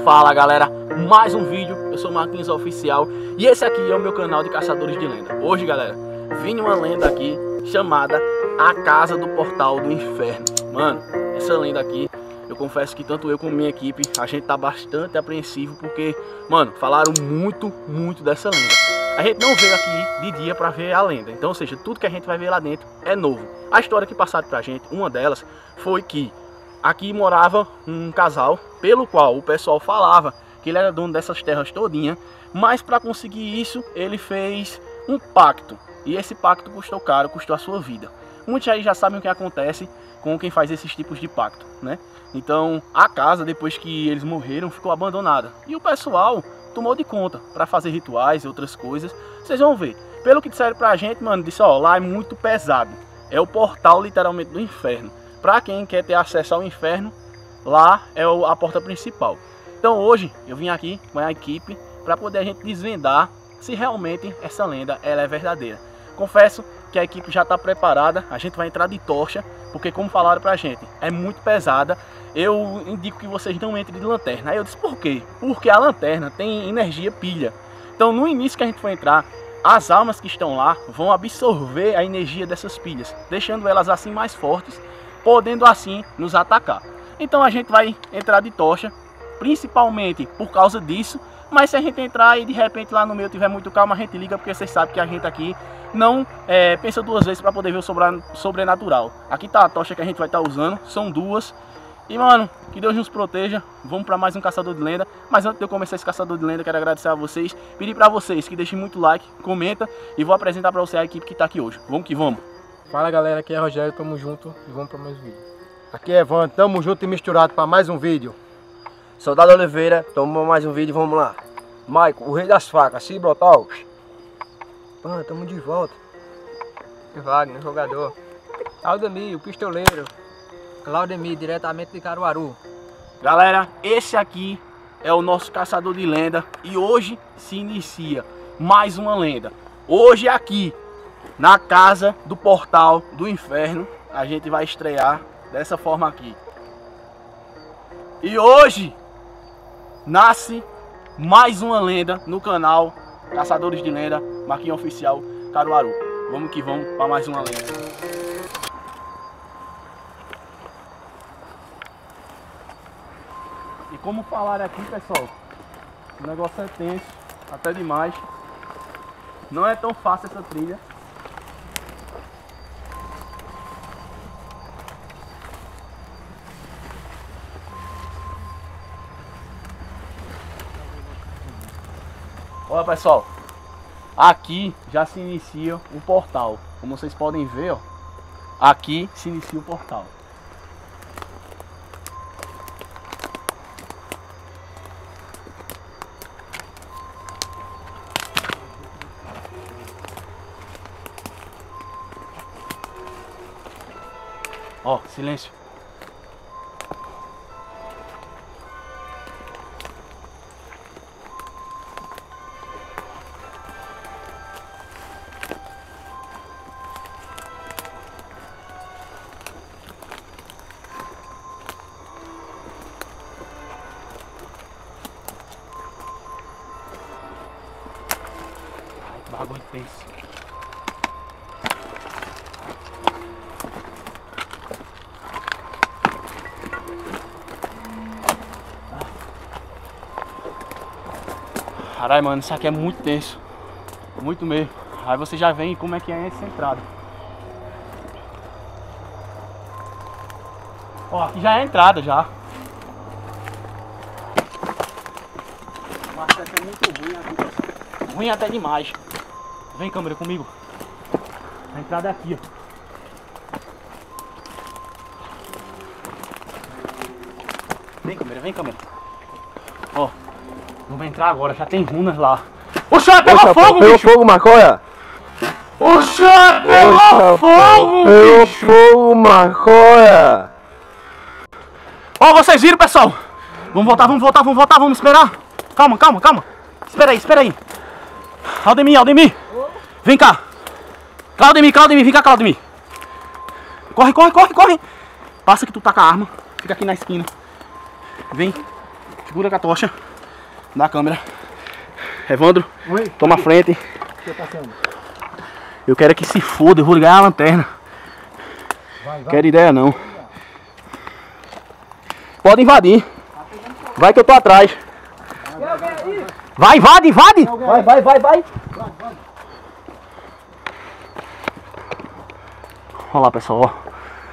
Fala galera, mais um vídeo, eu sou Marquinhos Oficial e esse aqui é o meu canal de Caçadores de Lenda. Hoje galera, vim uma lenda aqui chamada A Casa do Portal do Inferno. Mano, essa lenda aqui, eu confesso que tanto eu como minha equipe, a gente tá bastante apreensivo Porque, mano, falaram muito, muito dessa lenda. A gente não veio aqui de dia pra ver a lenda. Então, ou seja, tudo que a gente vai ver lá dentro é novo. A história que passaram pra gente, uma delas, foi que aqui morava um casal pelo qual o pessoal falava que ele era dono dessas terras todinha, mas para conseguir isso ele fez um pacto e esse pacto custou caro, custou a sua vida. Muitos aí já sabem o que acontece com quem faz esses tipos de pacto, né? Então a casa depois que eles morreram ficou abandonada e o pessoal tomou de conta para fazer rituais e outras coisas. Vocês vão ver. Pelo que disseram pra gente, mano, disse, ó, lá é muito pesado. É o portal literalmente do inferno. Para quem quer ter acesso ao inferno, lá é a porta principal. Então hoje eu vim aqui com a equipe para poder a gente desvendar se realmente essa lenda ela é verdadeira. Confesso que a equipe já está preparada, a gente vai entrar de tocha, porque como falaram pra gente, é muito pesada. Eu indico que vocês não entrem de lanterna. Aí eu disse, por quê? Porque a lanterna tem energia pilha. Então no início que a gente for entrar, as almas que estão lá vão absorver a energia dessas pilhas, deixando elas assim mais fortes podendo assim nos atacar. Então a gente vai entrar de tocha, principalmente por causa disso, mas se a gente entrar e de repente lá no meio tiver muito calma, a gente liga, porque vocês sabem que a gente aqui não é, pensa duas vezes para poder ver o sobrenatural. Aqui tá a tocha que a gente vai estar tá usando, são duas. E mano, que Deus nos proteja. Vamos para mais um caçador de lenda. Mas antes de eu começar esse caçador de lenda, quero agradecer a vocês, pedir para vocês que deixem muito like, comenta e vou apresentar para você a equipe que está aqui hoje. Vamos que vamos. Fala galera, aqui é Rogério, tamo junto e vamos para mais um vídeo. Aqui é Evan, tamo junto e misturado para mais um vídeo. Soldado Oliveira, tamo mais um vídeo, vamos lá. Maico, o rei das facas, se brotar, Ah, tamo de volta. Wagner, jogador. Aldemir, o pistoleiro. Claudemir, diretamente de Caruaru. Galera, esse aqui é o nosso caçador de lenda e hoje se inicia mais uma lenda. Hoje aqui na casa do portal do inferno. A gente vai estrear dessa forma aqui. E hoje nasce mais uma lenda no canal Caçadores de Lenda, Marquinhos Oficial Caruaru. Vamos que vamos para mais uma lenda. E como falar aqui, pessoal, o negócio é tenso, até demais. Não é tão fácil essa trilha. Olha pessoal, aqui já se inicia o portal. Como vocês podem ver, ó, aqui se inicia o portal. Ó, silêncio. Caralho, mano, isso aqui é muito tenso. Muito mesmo. Aí você já vem como é que é essa entrada. Ó, aqui já é a entrada já. Mas é muito ruim aqui. Ruim até demais. Vem câmera comigo. A entrada é aqui, ó. Vem câmera, vem câmera. Ó, vamos entrar agora, já tem runas lá. Oxa, pegou Oxa, fogo, pegou bicho! fogo, maconha! Oxa, pegou Oxa, fogo, Pegou bicho! fogo, maconha! Ó, vocês viram, pessoal? Vamos voltar, vamos voltar, vamos voltar, vamos esperar. Calma, calma, calma. Espera aí, espera aí. Aldemir, Aldemir. Vem cá. Claudemir, Claudemir, vem cá, Claudemir. Corre, corre, corre, corre. Passa que tu tá com a arma. Fica aqui na esquina. Vem. Segura com a tocha da câmera. Evandro, Oi. toma a frente. Tá? Eu quero que se foda, eu vou ligar a lanterna. Vai, vai. Quero ideia não. Pode invadir. Vai que eu tô atrás. Vai, invade, invade! Vai, vai, vai, vai. Olha lá, pessoal.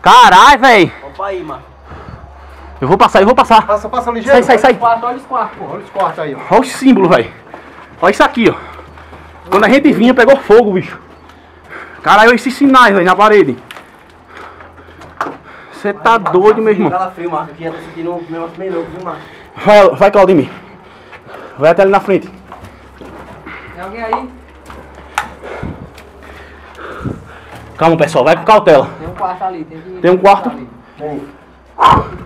Caralho, véi! Opa aí, mano. Eu vou passar, eu vou passar. Passa, passa ligeiro. Sai, sai, sai. Quarto, olha os quartos, pô. Olha os quartos aí, ó. Olha o símbolo, velho. Olha isso aqui, ó. Quando a gente vinha, pegou fogo, bicho. Caralho, esses sinais, velho, na parede. Você tá doido, meu irmão. Cala frio, Marco. Aqui eu tô sentindo um negócio meio louco, viu, Marco? Vai, vai, Claudemir. Vai até ali na frente. Tem alguém aí? Calma, pessoal, vai com cautela. Tem um quarto ali. Tem, que- Tem um quarto? ali. Tem um.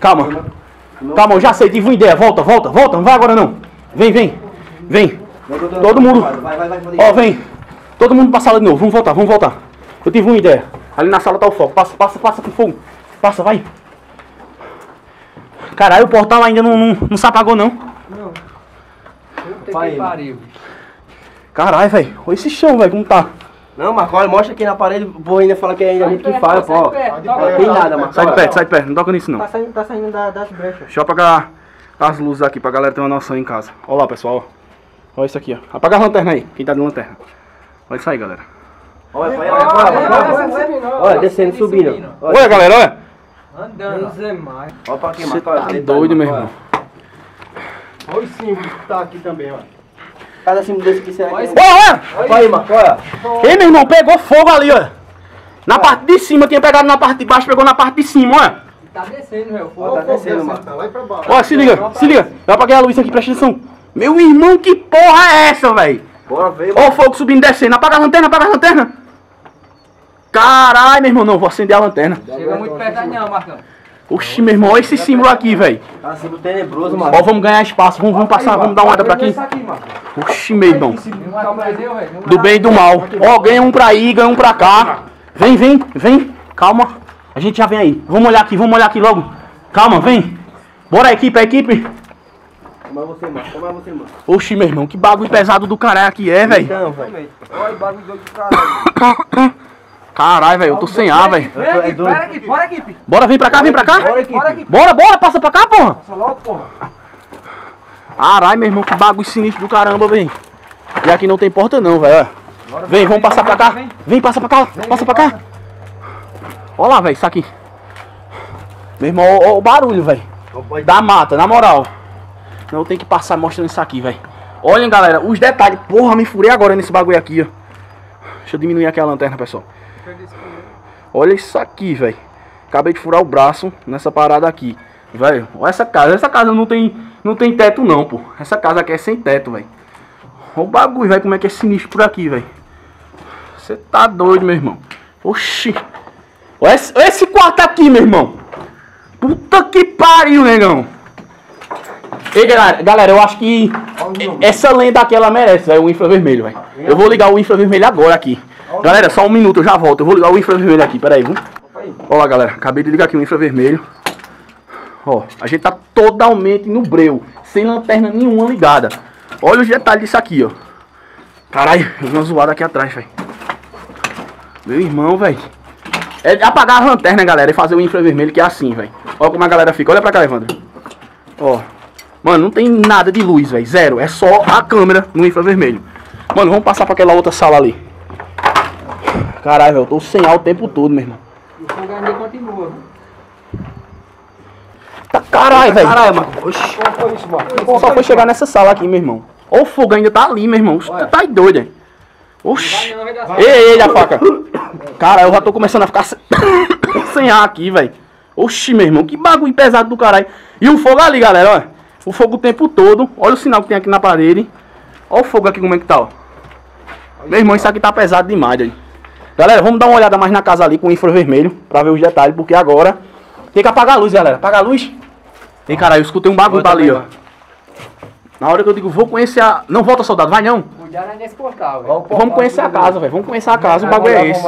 Calma. Calma, eu já sei, tive uma ideia. Volta, volta, volta. Não vai agora não. Vem, vem. Vem. Todo mundo. Ó, vem. Todo mundo pra sala de novo. Vamos voltar, vamos voltar. Eu tive uma ideia. Ali na sala tá o fogo. Passa, passa, passa com fogo. Passa, vai. Caralho, o portal ainda não, não, não se apagou, não. Pariu. Caralho, velho. Olha esse chão, velho, como tá. Não, Marco, olha, mostra aqui na parede. O povo ainda fala que é ainda a gente que fala, pô. Não tem nada, Marco. Sai de perto, sai de perto. Não toca nisso, não. Tá saindo, tá saindo da- das brechas. Deixa eu apagar as luzes aqui pra galera ter uma noção em casa. Olha lá, pessoal. Olha isso aqui, ó. Apaga a lanterna aí. Quem tá de lanterna. Olha isso aí, galera. Olha, olha, olha, olha, olha. Olha, descendo, subindo. Olha, galera, olha. Andando. Mais. Olha pra aqui, Você tá doido, meu irmão. Olha o símbolo que tá aqui também, ó. Cada símbolo desse aqui será que Olha é... Olha, olha. Olha aí, Marco, olha. Ei, meu irmão, pegou fogo ali, olha. Na parte de cima, tinha pegado na parte de baixo, pegou na parte de cima, olha. Tá descendo, meu. Ó, tá descendo, mano. Tá lá e pra baixo. Olha, se liga, se liga. Eu apaguei a luz aqui, presta atenção. Meu irmão, que porra é essa, velho? Bora ver, Olha o fogo subindo e descendo. Apaga a lanterna, apaga a lanterna. Caralho, meu irmão, não, vou acender a lanterna. Chega muito perto não, Marcão. Oxi, meu irmão, olha esse símbolo aqui, velho. Tá símbolo tenebroso, Marco. Ó, vamos ganhar espaço, vamos, vamos passar, vamos dar uma olhada pra aqui. Oxi, meu irmão. Do bem e do mal. Ó, ganha um pra ir, ganha um pra cá. Vem, vem, vem. Calma. A gente já vem aí. Vamos olhar aqui, vamos olhar aqui logo. Calma, vem. Bora, equipe, a equipe. Como é você, Marco? Como é você, Marco? Oxi, meu irmão, que bagulho pesado do caralho aqui é, velho. Então, velho. Olha o bagulho do caralho. Caralho, velho, eu tô sem ar, velho. É aqui, bora aqui, bora aqui. Bora, vem pra cá, vem pra cá. Bora, equipe. Bora. Bora, bora, passa pra cá, porra. Passa logo, porra. Caralho, meu irmão, que bagulho sinistro do caramba, velho. E aqui não tem porta não, velho. Vem, vamos passar pra cá. Vem, passa pra cá, passa pra cá. Olha lá, velho, isso aqui. Meu irmão, ó o barulho, velho. Da mata, na moral. Não tem que passar mostrando isso aqui, velho. Olhem, galera, os detalhes. Porra, me furei agora nesse bagulho aqui, ó. Deixa eu diminuir aqui a lanterna, pessoal. Olha isso aqui, velho. Acabei de furar o braço nessa parada aqui. Velho, olha essa casa. Essa casa não tem, não tem teto, não, pô. Essa casa aqui é sem teto, velho. Olha o bagulho, velho. Como é que é sinistro por aqui, velho. Você tá doido, meu irmão. Oxi. Olha esse, olha esse quarto aqui, meu irmão. Puta que pariu, negão. Ei, galera, galera, eu acho que essa lenda aqui, ela merece, velho, o infravermelho, velho. Eu vou ligar o infravermelho agora aqui. Galera, só um minuto, eu já volto. Eu vou ligar o infravermelho aqui, peraí, viu? Ó lá, galera, acabei de ligar aqui o infravermelho. Ó, a gente tá totalmente no breu, sem lanterna nenhuma ligada. Olha os detalhes disso aqui, ó. Caralho, eu vi uma zoada aqui atrás, velho. Meu irmão, velho. É apagar a lanterna, galera, e fazer o infravermelho, que é assim, velho. Olha como a galera fica. Olha pra cá, Evandro. Ó. Mano, não tem nada de luz, velho. Zero. É só a câmera no infravermelho. Mano, vamos passar pra aquela outra sala ali. Caralho, velho, eu tô sem ar o tempo todo, meu irmão. E o fogo ainda continua. Tá caralho, velho. Caralho, Marco. Oxi. Qual foi isso, Marcão? Só foi chegar nessa sala aqui, meu irmão. Ó, o fogo ainda tá ali, meu irmão. Você tá aí doido, hein? Oxi. Vai não, vai dar certo. Ei, ei, a faca. Cara, eu já tô começando a ficar sem, sem ar aqui, velho. Oxi, meu irmão, que bagulho pesado do caralho. E o fogo ali, galera, ó. O fogo o tempo todo. Olha o sinal que tem aqui na parede. Olha o fogo aqui como é que tá, ó. Meu irmão, isso aqui tá pesado demais, aí. Galera, vamos dar uma olhada mais na casa ali com o infravermelho pra ver os detalhes, porque agora tem que apagar a luz, galera. Apagar a luz. Ei, cara, eu escutei um bagulho ali, ó. Na hora que eu digo, vou conhecer a. Não volta, soldado, vai não. Cuidado aí nesse portal, velho. Vamos conhecer a casa, velho. Vamos conhecer a casa. O bagulho é esse.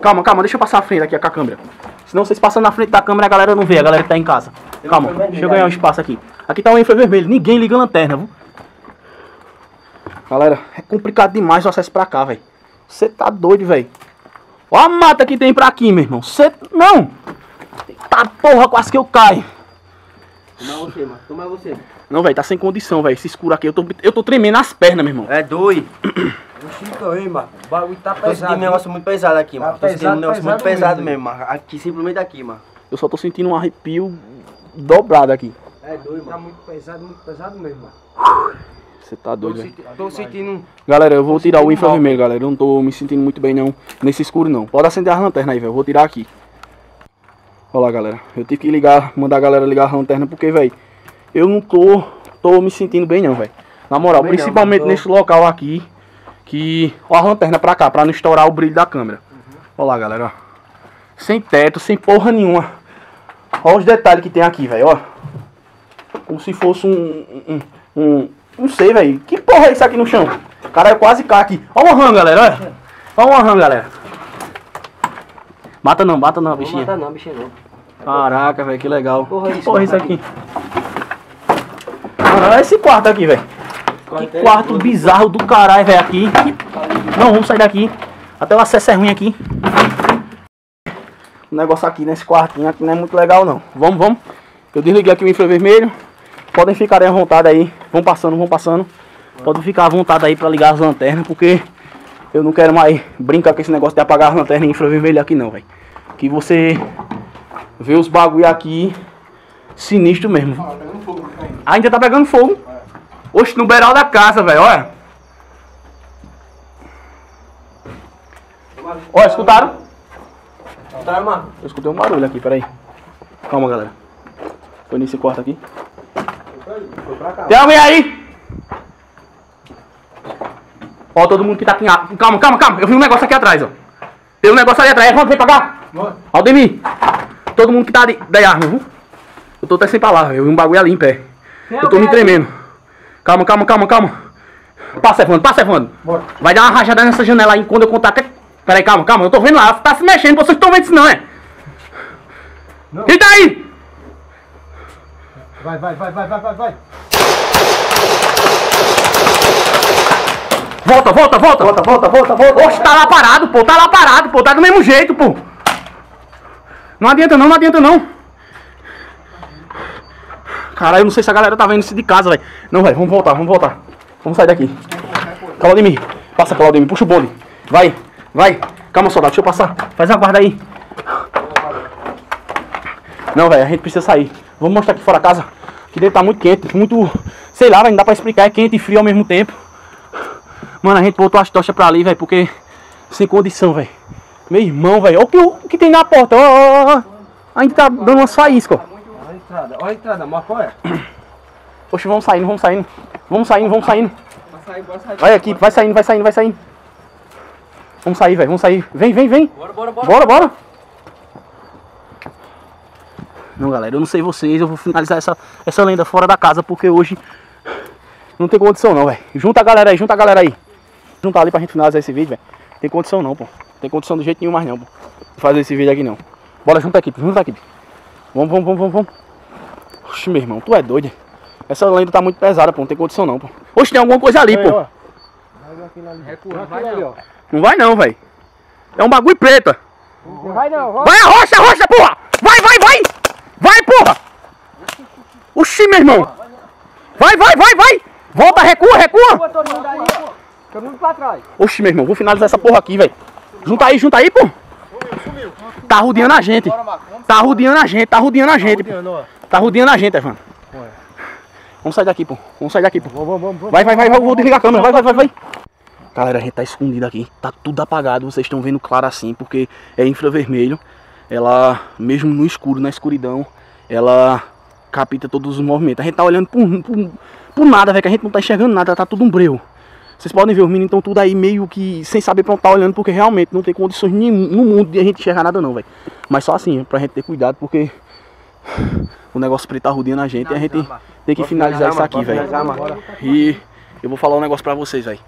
Calma, calma, deixa eu passar a frente aqui com a câmera. Senão vocês passam na frente da câmera a galera não vê, a galera que tá em casa. Calma, deixa eu ganhar um espaço aqui. Aqui tá o infravermelho, ninguém liga a lanterna, viu? Galera, é complicado demais o acesso pra cá, velho. Você tá doido, velho. Ó a mata que tem pra aqui, meu irmão. Você. Não! Tá porra, quase que eu caio. Toma você, mano. Toma você. Não, velho, tá sem condição, velho. Esse escuro aqui, eu tô, eu tô tremendo as pernas, meu irmão. É doido. Não fica aí, mano. O bagulho tá Tô pesado. sentindo um negócio muito pesado aqui, Tá mano. Tô sentindo um pesado, negócio muito pesado pesado mesmo. mesmo, mano. Aqui, simplesmente aqui, mano. Eu só tô sentindo um arrepio dobrado aqui. É doido, mano. Tá muito pesado, muito pesado mesmo, mano. Você tá doido, velho. senti- tô sentindo. Galera, eu vou Tô tirar o infravermelho, galera. Eu não tô me sentindo muito bem, não. Nesse escuro, não. Pode acender a lanterna aí, velho. Eu vou tirar aqui. Olha lá, galera. Eu tive que ligar, mandar a galera ligar a lanterna porque, velho, eu não tô, tô me sentindo bem, não, velho. Na moral, não, principalmente tô- nesse local aqui. Que. Ó a lanterna pra cá, pra não estourar o brilho da câmera. Olha lá, galera, ó. Sem teto, sem porra nenhuma. Olha os detalhes que tem aqui, velho, ó. Como se fosse um. um, um- não sei, velho. Que porra é isso aqui no chão? Cara, eu quase cai aqui. Olha uma rã, galera, olha. Olha uma rã, galera. Mata não, mata não, Não bichinha. mata não, bichinho não. Caraca, velho, que legal. Porra, que isso, porra é isso aqui? Mano, olha esse quarto aqui, velho. Que quarto bizarro do caralho, velho, aqui. Não, vamos sair daqui. Até o acesso é ruim aqui. O negócio aqui nesse quartinho aqui não é muito legal, não. Vamos, vamos. Eu desliguei aqui o infravermelho. Podem ficar à vontade aí. Vão passando, vão passando. Podem ficar à vontade aí pra ligar as lanternas, porque eu não quero mais brincar com esse negócio de apagar as lanternas infravermelho aqui, não, velho. Que você vê os bagulho aqui sinistro mesmo. Ainda tá pegando fogo. Oxe, no beiral da casa, velho, olha. Ó, escutaram? Tá, mano. Eu escutei um barulho aqui, peraí. Calma, galera. Foi nesse quarto aqui. Tem alguém aí? Ó, todo mundo que tá aqui. Calma, calma, calma. Eu vi um negócio aqui atrás, ó. Tem um negócio ali atrás. Vamos, vem pra cá. Aldemir. Todo mundo que tá ali, da arma, viu? Eu tô até sem palavra. Eu vi um bagulho ali em pé. Eu tô me tremendo. Calma, calma, calma, calma. Passa, Evandro, passa, Evandro. Vai dar uma rajada nessa janela aí quando eu contar que. Peraí, calma, calma. Eu tô vendo lá. Tá se mexendo. Vocês estão vendo isso, não é? E daí? Vai, vai, vai, vai, vai, vai, vai. Volta, volta, volta. Volta, volta, volta, volta. Oxe, tá lá parado, pô. Tá lá parado, pô. Tá do mesmo jeito, pô. Não adianta não, não adianta não. Caralho, eu não sei se a galera tá vendo isso de casa, velho. Não, velho, vamos voltar, vamos voltar. Vamos sair daqui. Claudemir, passa, Claudemir, puxa o bonde. Vai, vai. Calma, soldado, deixa eu passar. Faz a guarda aí. Não, velho, a gente precisa sair. Vamos mostrar aqui fora a casa. Aqui dentro tá muito quente, muito. Sei lá, velho, não dá pra explicar. É quente e frio ao mesmo tempo. Mano, a gente botou as tochas pra ali, velho, porque. Sem condição, velho. Meu irmão, velho. Olha o que, o que tem na porta, ó, ó, ó. Ainda tá dando umas faíscas, ó. Olha a entrada, olha a entrada, qual é? Poxa, vamos saindo, vamos saindo. Vamos saindo, vamos saindo. Vai aqui, vai saindo, vai saindo, vai saindo. Vamos sair, velho, vamos sair. Vem, vem, vem. Bora, bora, bora. Bora, bora. Não, galera, eu não sei vocês, eu vou finalizar essa, essa lenda fora da casa, porque hoje não tem condição não, velho. Junta a galera aí, junta a galera aí. Junta ali pra gente finalizar esse vídeo, velho. Tem condição não, pô. Tem condição do jeito nenhum mais não, pô. Fazer esse vídeo aqui não. Bora, junta a equipe, junta a equipe. Vamos, vamos, vamos, vamos, vamos. Oxe, meu irmão, tu é doido. Essa lenda tá muito pesada, pô. Não tem condição não, pô. Oxe, tem alguma coisa ali, pô. Recua, vai não. Não vai não, velho. É um bagulho preta. Vai não, vai. Vai a rocha, a rocha, porra! Vai, vai, vai! Oxi, meu irmão! Vai, vai, vai, vai! Volta, recua, recua! Todo mundo aí, ó. Todo mundo pra trás. Oxi, meu irmão, vou finalizar essa porra aqui, velho. Junta aí, junta aí, pô! Tá rodeando a gente. Tá rodeando a gente, tá rodeando a gente. Tá rodeando a gente, Evandro. Vamos sair daqui, pô. Vamos sair daqui, pô. Vamos, vamos, vamos. Vai, vai, vai, vai, vou desligar a câmera. Vai, vai, vai, vai. Galera, a gente tá escondido aqui. Tá tudo apagado. Vocês estão vendo claro assim, porque é infravermelho. Ela, mesmo no escuro, na escuridão, ela capta todos os movimentos. A gente tá olhando por, por, por nada, velho, que a gente não tá enxergando nada. Tá tudo um breu. Vocês podem ver, os meninos estão tudo aí meio que sem saber pra onde tá olhando, porque realmente não tem condições nenhum no mundo de a gente enxergar nada não, velho. Mas só assim, pra gente ter cuidado, porque o negócio preto tá rodeando a gente e a gente tem que finalizar isso aqui, velho. E eu vou falar um negócio pra vocês, velho.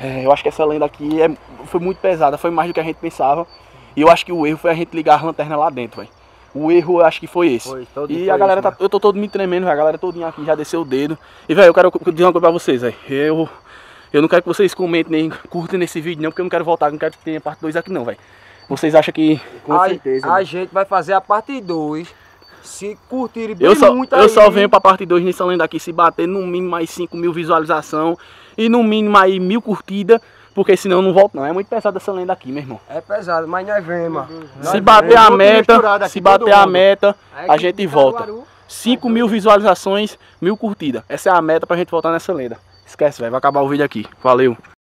É, eu acho que essa lenda aqui é, foi muito pesada, foi mais do que a gente pensava. E eu acho que o erro foi a gente ligar as lanternas lá dentro, velho. O erro eu acho que foi esse. Foi, e foi a galera isso, tá. Eu tô todo me tremendo. A galera todinha aqui já desceu o dedo. E, velho, eu quero dizer uma coisa pra vocês, velho. Eu. Eu não quero que vocês comentem nem curtem nesse vídeo, não, porque eu não quero voltar, não quero que tenha parte 2 aqui, não, velho. Vocês acham que. Com a, certeza. A gente vai fazer a parte 2. Se curtirem bem Eu só, muito eu aí, só venho pra parte 2 nessa lenda aqui se bater no mínimo mais 5 mil visualização e no mínimo aí mil curtidas, porque senão eu não volto não. É muito pesada essa lenda aqui, meu irmão. É pesado, mas nós vemos, mano. Se Nós bater a meta, se bater a meta, a gente volta. Caruaru, 5 mil visualizações, mil curtidas. Essa é a meta pra gente voltar nessa lenda. Esquece, velho. Vai acabar o vídeo aqui. Valeu.